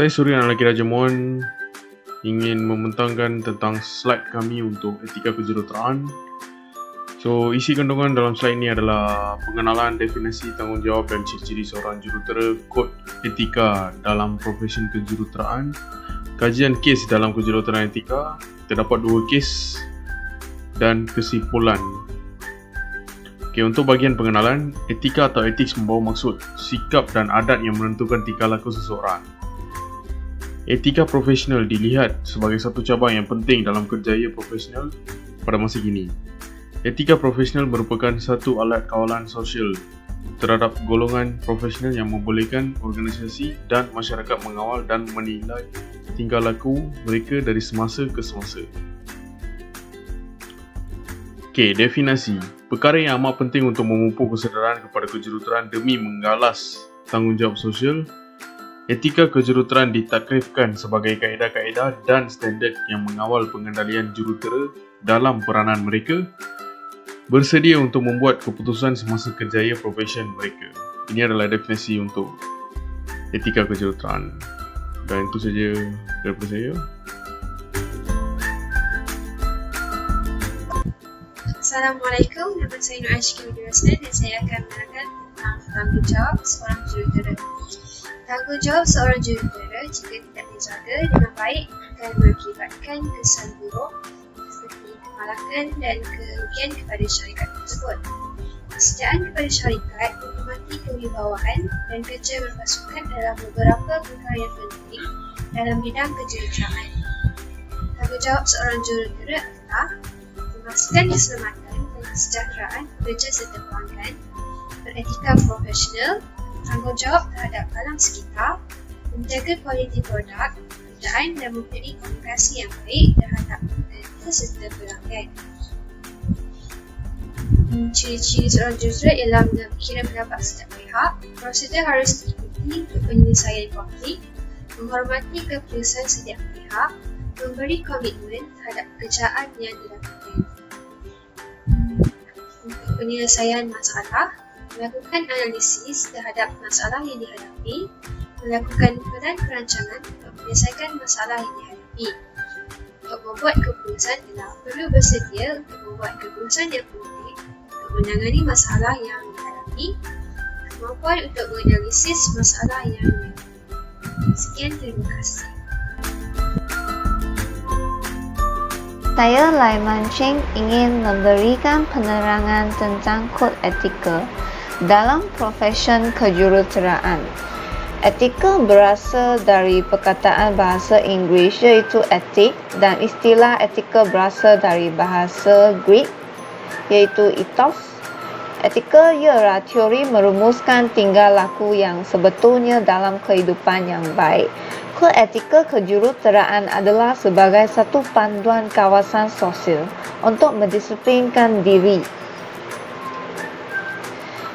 Saya Surya Lelaki Raja Mon ingin membentangkan tentang slide kami untuk etika kejuruteraan. So, isi kandungan dalam slide ini adalah pengenalan definisi tanggungjawab dan ciri-ciri seorang jurutera, kod etika dalam profesion kejuruteraan, kajian kes dalam kejuruteraan etika, terdapat dua kes dan kesimpulan. Okay, untuk bagian pengenalan, etika atau etik membawa maksud sikap dan adat yang menentukan tingkah laku seseorang. Etika profesional dilihat sebagai satu cabang yang penting dalam kerjaya profesional pada masa kini. Etika profesional merupakan satu alat kawalan sosial terhadap golongan profesional yang membolehkan organisasi dan masyarakat mengawal dan menilai tingkah laku mereka dari semasa ke semasa. Okey, definisi. Perkara yang amat penting untuk memupuk kesedaran kepada kejuruteraan demi menggalas tanggungjawab sosial. Etika kejuruteraan ditakrifkan sebagai kaedah-kaedah dan standard yang mengawal pengendalian jurutera dalam peranan mereka bersedia untuk membuat keputusan semasa kerjaya profesion mereka. Ini adalah definisi untuk etika kejuruteraan. Dan itu saja daripada saya. Assalamualaikum, nama saya Nur Ashki Widiwasna dan saya akan menerangkan tentang tanggungjawab seorang jurutera. Tanggungjawab seorang jurutera jika tidak dijaga dengan baik akan mengakibatkan kesan buruk kemalakan dan kerugian kepada syarikat tersebut. Kesetiaan kepada syarikat menghormati kewibawaan dan kerja berpasukan adalah beberapa perkara yang penting dalam bidang kejuruteraan. Tanggungjawab seorang jurutera adalah memastikan keselamatan dan kesejahteraan pekerja serta pelanggan, beretika profesional, tanggungjawab terhadap alam sekitar, menjaga kualiti produk, pekerjaan dan memberi komunikasi yang baik terhadap serta pelanggan. Ciri-ciri seorang jurutera ialah mengakhiri pendapat setiap pihak, prosedur harus diikuti untuk penyelesaian konflik, menghormati keputusan setiap pihak, memberi komitmen terhadap pekerjaan yang dilakukan. Untuk penyelesaian masalah, melakukan analisis terhadap masalah yang dihadapi, melakukan peran perancangan untuk menyelesaikan masalah yang dihadapi untuk membuat keputusan adalah perlu bersedia untuk membuat keputusan yang penting untuk menangani masalah yang dihadapi kemampuan untuk menganalisis masalah yang dihadapi. Sekian, terima kasih. Saya Laiman Cheng ingin memberikan penerangan tentang kod etika dalam profesion kejuruteraan. Etika berasal dari perkataan bahasa Inggeris iaitu etik dan istilah etika berasal dari bahasa Greek iaitu ethos. Etika ialah teori merumuskan tingkah laku yang sebetulnya dalam kehidupan yang baik. Kod etika kejuruteraan adalah sebagai satu panduan kawasan sosial untuk mendisiplinkan diri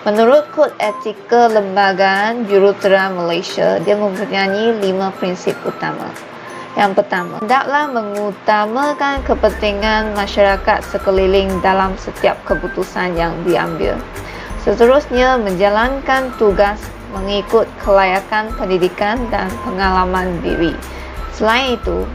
Menurut Kod Etika Lembagaan Jurutera Malaysia, dia mempunyai lima prinsip utama. Yang pertama, hendaklah mengutamakan kepentingan masyarakat sekeliling dalam setiap keputusan yang diambil. Seterusnya, menjalankan tugas mengikut kelayakan pendidikan dan pengalaman diri. Selain itu,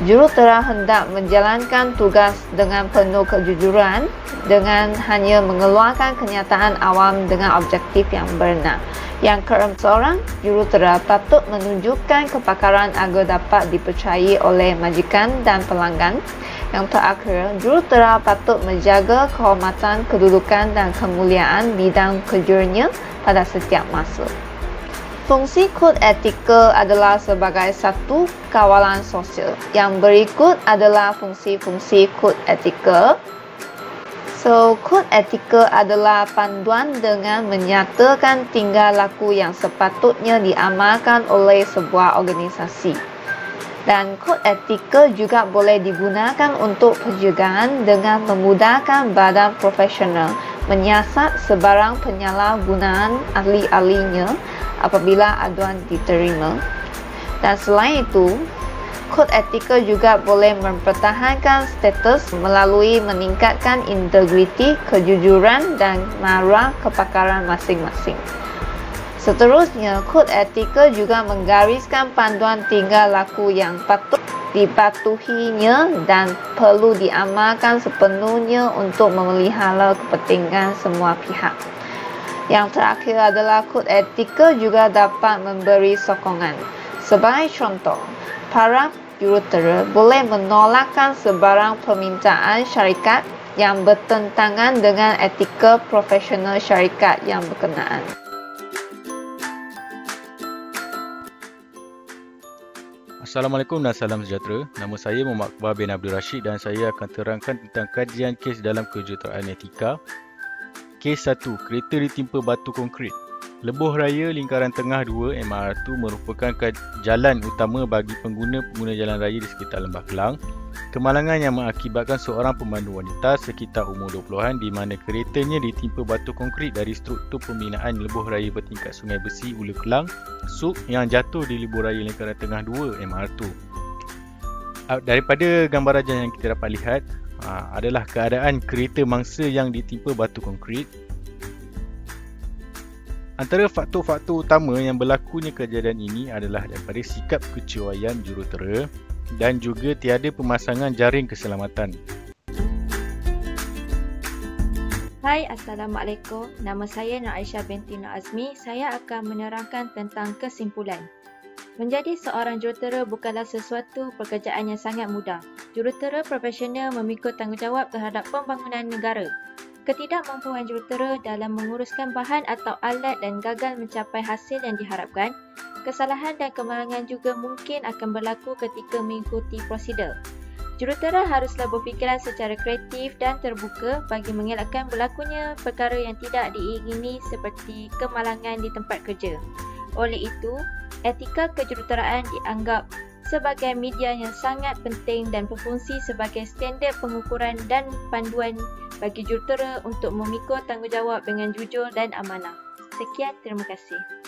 Jurutera hendak menjalankan tugas dengan penuh kejujuran dengan hanya mengeluarkan kenyataan awam dengan objektif yang benar. Yang keempat, seorang jurutera patut menunjukkan kepakaran agar dapat dipercayai oleh majikan dan pelanggan. Yang terakhir, jurutera patut menjaga kehormatan, kedudukan dan kemuliaan bidang kerjanya pada setiap masa. Fungsi kod etika adalah sebagai satu kawalan sosial. Yang berikut adalah fungsi-fungsi kod etika. So, kod etika adalah panduan dengan menyatakan tingkah laku yang sepatutnya diamalkan oleh sebuah organisasi. Dan kod etika juga boleh digunakan untuk pencegahan dengan memudahkan badan profesional menyiasat sebarang penyalahgunaan ahli-ahlinya apabila aduan diterima. Dan selain itu, kod etika juga boleh mempertahankan status melalui meningkatkan integriti, kejujuran dan marah kepakaran masing-masing. Seterusnya, kod etika juga menggariskan panduan tingkah laku yang patut dipatuhinya dan perlu diamalkan sepenuhnya untuk memelihara kepentingan semua pihak. Yang terakhir adalah kod etika juga dapat memberi sokongan. Sebagai contoh, para jurutera boleh menolakkan sebarang permintaan syarikat yang bertentangan dengan etika profesional syarikat yang berkenaan. Assalamualaikum dan salam sejahtera. Nama saya Muhammad Akbar bin Abdul Rashid dan saya akan terangkan tentang kajian kes dalam kejuruteraan etika Kes 1. Kereta ditimpa batu konkrit. Lebuh Raya Lingkaran Tengah 2 MR2 merupakan jalan utama bagi pengguna-pengguna jalan raya di sekitar Lembah Kelang. Kemalangan yang mengakibatkan seorang pemandu wanita sekitar umur 20-an di mana keretanya ditimpa batu konkrit dari struktur pembinaan Lebuh Raya bertingkat Sungai Besi Ulu Kelang, SUP yang jatuh di Lebuh Raya Lingkaran Tengah 2 MR2. Daripada gambar rajah yang kita dapat lihat, ha, adalah keadaan kereta mangsa yang ditimpa batu konkrit. Antara faktor-faktor utama yang berlakunya kejadian ini adalah daripada sikap kecewayan jurutera dan juga tiada pemasangan jaring keselamatan. Hai, Assalamualaikum. Nama saya Nur Aisyah binti Nur Azmi. Saya akan menerangkan tentang kesimpulan. Menjadi seorang jurutera bukanlah sesuatu pekerjaan yang sangat mudah. Jurutera profesional memikul tanggungjawab terhadap pembangunan negara. Ketidakmampuan jurutera dalam menguruskan bahan atau alat dan gagal mencapai hasil yang diharapkan, kesalahan dan kemalangan juga mungkin akan berlaku ketika mengikuti prosedur. Jurutera haruslah berfikiran secara kreatif dan terbuka bagi mengelakkan berlakunya perkara yang tidak diingini seperti kemalangan di tempat kerja. Oleh itu, etika kejuruteraan dianggap sebagai media yang sangat penting dan berfungsi sebagai standard pengukuran dan panduan bagi jurutera untuk memikul tanggungjawab dengan jujur dan amanah. Sekian, terima kasih.